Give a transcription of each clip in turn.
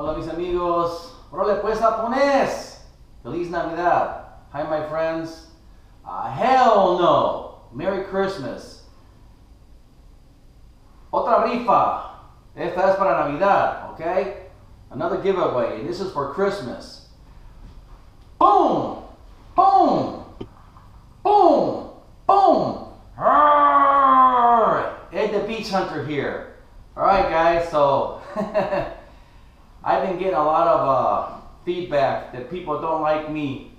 Hola mis amigos. Órale pues japonés. Feliz Navidad. Hi my friends. Uh, hell no. Merry Christmas. Otra rifa. Esta es para Navidad, okay? Another giveaway, this is for Christmas. Boom! Boom! Boom! Boom! Ed the Beach Hunter here. Alright guys, so Getting a lot of uh, feedback that people don't like me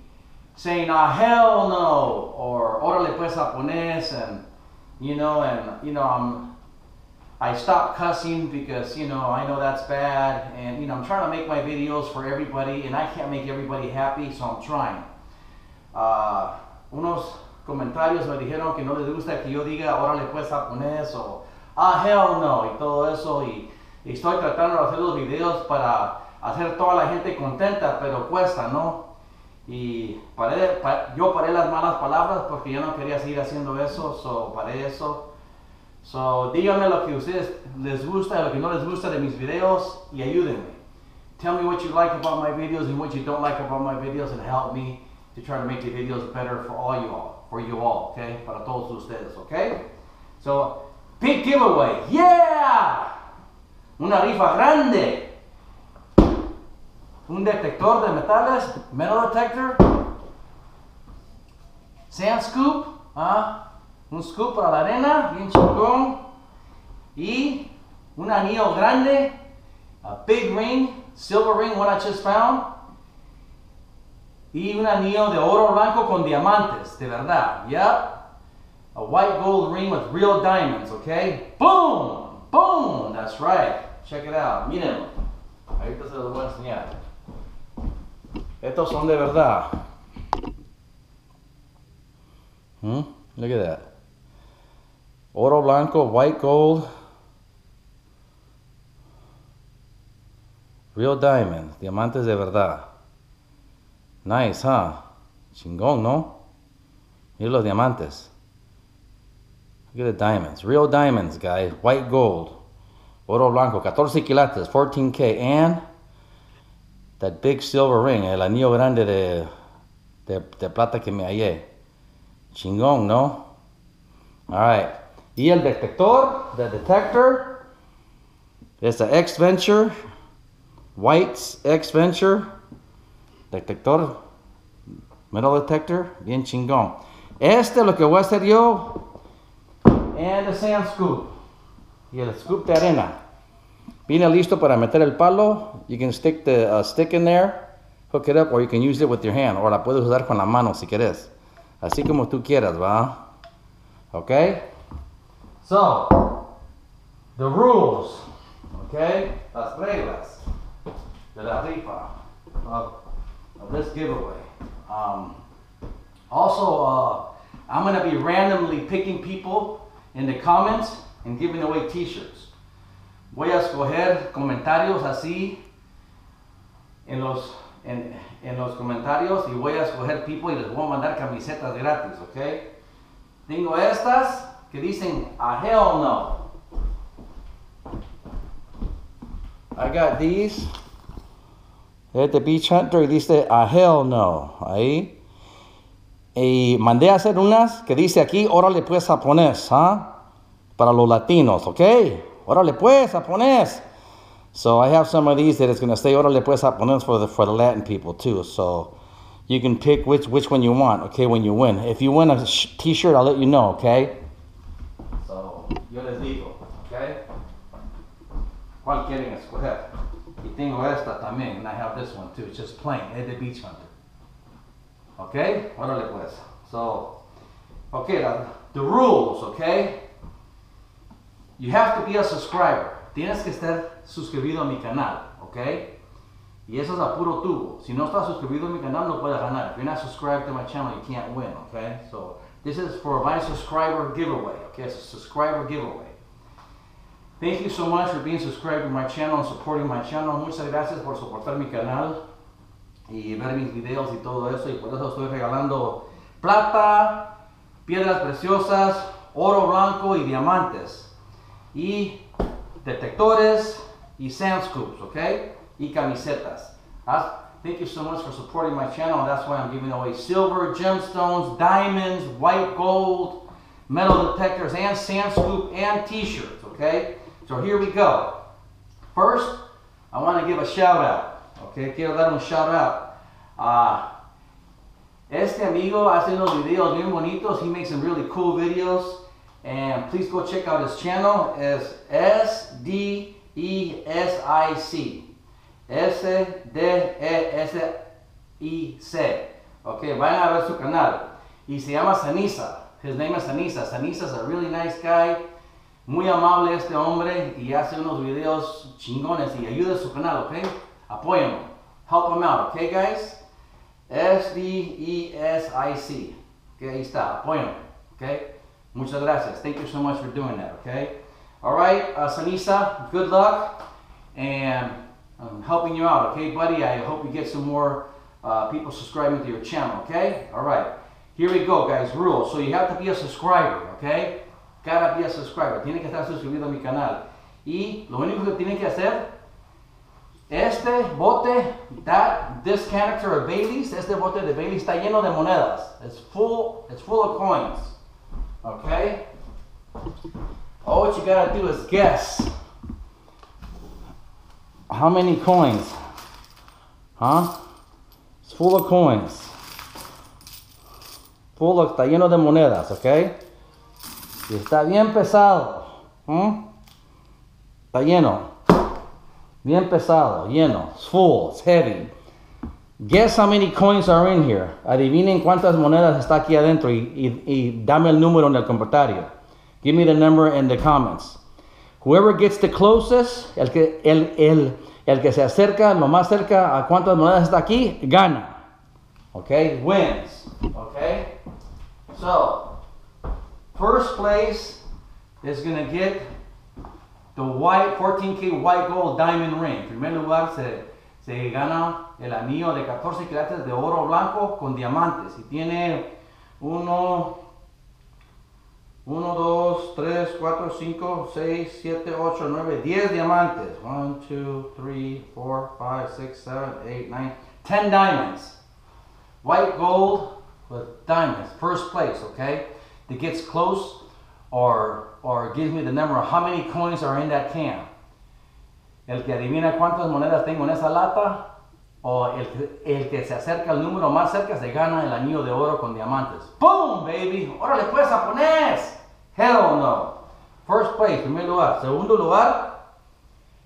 saying, ah, hell no, or órale pues japonés, and, you know, and, you know, I'm, I stopped cussing because, you know, I know that's bad, and, you know, I'm trying to make my videos for everybody, and I can't make everybody happy, so I'm trying. Uh, unos comentarios me dijeron que no les gusta que yo diga, órale pues japonés, o, ah, hell no, y todo eso, y, y estoy tratando de hacer los videos para hacer toda la gente contenta, pero cuesta, ¿no? Y paré, pa- yo paré las malas palabras porque yo no quería seguir haciendo eso, so paré eso. So díganme lo que a ustedes les gusta y lo que no les gusta de mis videos y ayúdenme. Tell me what you like about my videos and what you don't like about my videos and help me to try to make the videos better for all you all, for you all, okay? Para todos ustedes, okay? So, big giveaway, yeah! Una rifa grande. Un detector de metales, metal detector. Sand scoop, ¿ah? Un scoop para la arena, bien chingón. Y un anillo grande, a big ring, silver ring, one I just found. Y un anillo de oro blanco con diamantes, de verdad, yep. A white gold ring with real diamonds, okay? Boom! Boom! That's right. Check it out. Miren. Ahorita se los voy a enseñar. Estos son de verdad. Hmm? Look at that. Oro blanco, white gold. Real diamonds. Diamantes de verdad. Nice, huh? Chingón, ¿no? Mira los diamantes. Look at the diamonds. Real diamonds, guys. White gold. Oro blanco. 14 quilates. 14K. And that big silver ring. El anillo grande de, de, plata que me hallé. Chingón, ¿no? Alright. Y el detector, the detector, es the X Venture, White's X Venture, detector, metal detector, bien chingón. Este lo que voy a hacer yo, and the sand scoop, y el scoop de arena. Viene listo para meter el palo. You can stick the uh, stick in there, hook it up, or you can use it with your hand, o la puedes usar con la mano si quieres. Así como tú quieras, ¿va? Okay? So, the rules, okay? Las reglas de la rifa of, of this giveaway. Um, also, uh, I'm going to be randomly picking people in the comments and giving away t-shirts. Voy a escoger comentarios así en los, en, en los comentarios y voy a escoger people y les voy a mandar camisetas gratis, ¿ok? Tengo estas que dicen a hell no. I got these. Este Beach Hunter dice a hell no. Ahí. Y mandé a hacer unas que dice aquí, órale pues japonés, ¿ah? Para los latinos, ¿ok? Órale pues japonés. So I have some of these that is going to say órale pues japonés for the, for the Latin people too. So you can pick which, which one you want, okay, when you win. If you win a sh- t-shirt, I'll let you know, okay? So, yo les digo, okay? ¿Cuál quieren escoger? Y tengo esta también, and I have this one too. It's just plain, Ed the Beach Hunter. Okay? Órale pues. So, okay, the, the rules, okay? You have to be a subscriber. Tienes que estar suscribido a mi canal, okay? Y eso es a puro tubo. Si no estás suscribido a mi canal, no puedes ganar. If you're not subscribed to my channel, you can't win, okay? So, this is for my subscriber giveaway, okay? It's a subscriber giveaway. Thank you so much for being subscribed to my channel and supporting my channel. Muchas gracias por soportar mi canal y ver mis videos y todo eso. Y por eso estoy regalando plata, piedras preciosas, oro blanco y diamantes. Y detectores y sand scoops, okay? y camisetas. Uh, Thank you so much for supporting my channel. That's why I'm giving away silver, gemstones, diamonds, white gold, metal detectors, and sand scoop, and t-shirts, okay? So here we go. First, I want to give a shout out, okay? Quiero dar un shout out. Uh, este amigo hace unos videos bien bonitos. He makes some really cool videos. And please go check out his channel. It's S-D-E-S-I-C. S-D-E-S-I-C. Ok, vayan a ver su canal. Y se llama Ceniza. His name is Ceniza. Ceniza is a really nice guy. Muy amable este hombre y hace unos videos chingones y ayuda a su canal, ok? Apóyenlo. Help him out, ok, guys? S-D-E-S-I-C. Ok, ahí está. Apóyenlo, ok? Muchas gracias. Thank you so much for doing that, okay? All right, uh, Sanisa, good luck. And I'm helping you out, okay, buddy? I hope you get some more uh, people subscribing to your channel, okay? All right, here we go, guys. Rule. So you have to be a subscriber, okay? Gotta be a subscriber. Tiene que estar suscribido a mi canal. Y lo único que tiene que hacer, este bote, that, this canister of Bailey's, este bote de Bailey's está lleno de monedas. It's full, it's full of coins, okay? All what you gotta do is guess. How many coins? Huh? It's full of coins. Full of, está lleno de monedas, okay? Y está bien pesado. ¿hmm? Está lleno. Bien pesado, lleno. It's full, it's heavy. Guess how many coins are in here. Adivinen cuántas monedas está aquí adentro y, y, y dame el número en el comentario. Give me the number in the comments. Whoever gets the closest, el que, el, el, el que se acerca lo más cerca a cuántas monedas está aquí, gana. Okay, wins. Okay, so first place is going to get the white 14K white gold diamond ring. Primer lugar se, se gana el anillo de 14 quilates de oro blanco con diamantes y tiene uno 1, 2, 3, 4, 5, 6, 7, 8, 9, 10 diamantes. 1, 2, 3, 4, 5, 6, 7, 8, 9, 10 diamonds. White gold with diamonds. First place, okay? That gets close or, or gives me the number of how many coins are in that can. El que adivina cuántas monedas tengo en esa lata o el, el que se acerca al número más cerca se gana el anillo de oro con diamantes. ¡Boom, baby! ¡Órale pues, japonés! Hell no. First place, primer lugar. Segundo lugar,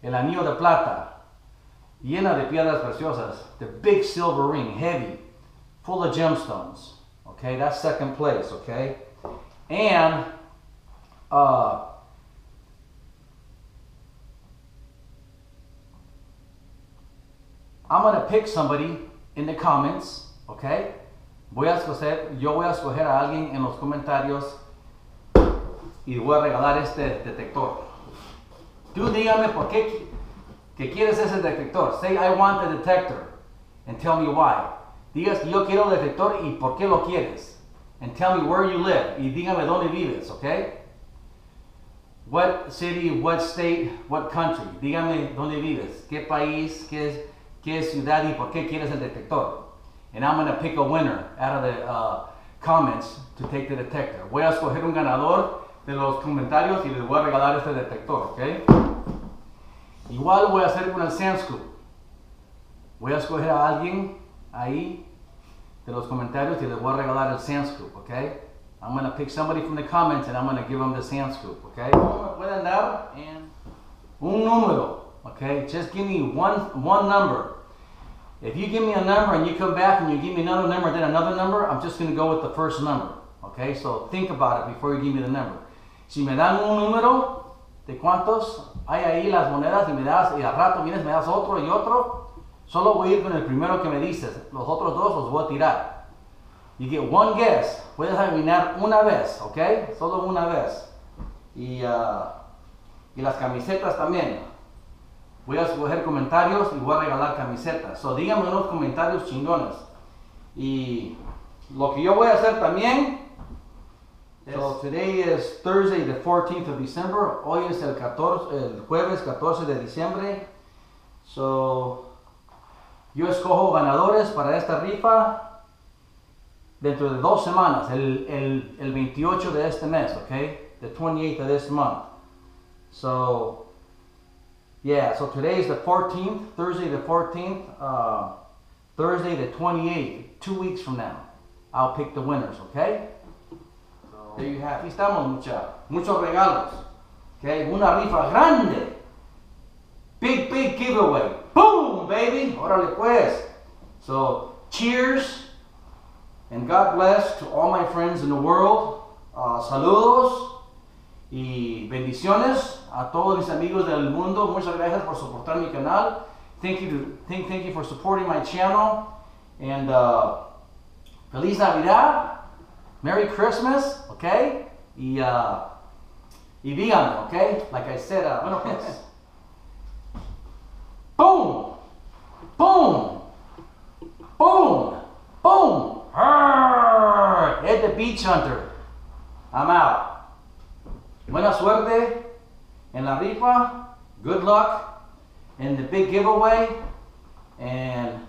el anillo de plata, llena de piedras preciosas. The big silver ring, heavy, full of gemstones. Okay, that's second place, okay? And, uh, I'm going to pick somebody in the comments, okay? Voy a escoger, yo voy a escoger a alguien en los comentarios y voy a regalar este detector. Tú dígame por qué quieres ese detector. Say I want the detector and tell me why. Digas yo quiero el detector y por qué lo quieres. And tell me where you live y dígame dónde vives, okay? What city, what state, what country. Dígame dónde vives, qué país, qué, qué ciudad y por qué quieres el detector. And I'm going to pick a winner out of the uh, comments to take the detector. Voy a escoger un ganador de los comentarios y les voy a regalar este detector, ¿ok? Igual voy a hacer con el Sandscoop. Voy a escoger a alguien ahí de los comentarios y les voy a regalar el Sandscoop, ¿ok? I'm going to pick somebody from the comments and I'm going to give them the Sandscoop, ¿ok? Me pueden dar un número, ¿ok? Just give me one, one number. If you give me a number and you come back and you give me another number, then another number, I'm just going to go with the first number. Okay, so think about it before you give me the number. Si me dan un número de cuántos hay ahí las monedas y me das, y al rato vienes, me das otro y otro, solo voy a ir con el primero que me dices. Los otros dos los voy a tirar. You get one guess. Puedes adivinar una vez, ¿ok? Solo una vez. Y, uh, y las camisetas también. Voy a escoger comentarios y voy a regalar camisetas. So díganme unos comentarios chingones. Y lo que yo voy a hacer también. So today is Thursday, the 14th of December. Hoy es el, 14, el jueves 14 de diciembre. So, yo escojo ganadores para esta rifa dentro de dos semanas, el, el, el 28 de este mes, okay? The 28th of this month. So, yeah, so today is the 14th, Thursday the 14th, uh, Thursday the 28th, two weeks from now. I'll pick the winners, okay? So, there you have. Aquí estamos, mucha, muchos regalos. Okay, una rifa grande. Big, big giveaway. Boom, baby. Órale pues. So, cheers. And God bless to all my friends in the world. Uh, saludos y bendiciones a todos mis amigos del mundo. Muchas gracias por soportar mi canal. Thank you, to, thank, thank you for supporting my channel. And uh, Feliz Navidad. Merry Christmas. Okay? Y, uh, y díganme, okay? Like I said, uh, bueno pues. Boom! Boom! Boom! Boom! Arr! Ed the Beach Hunter. I'm out. Buena suerte en la rifa. Good luck in the big giveaway. And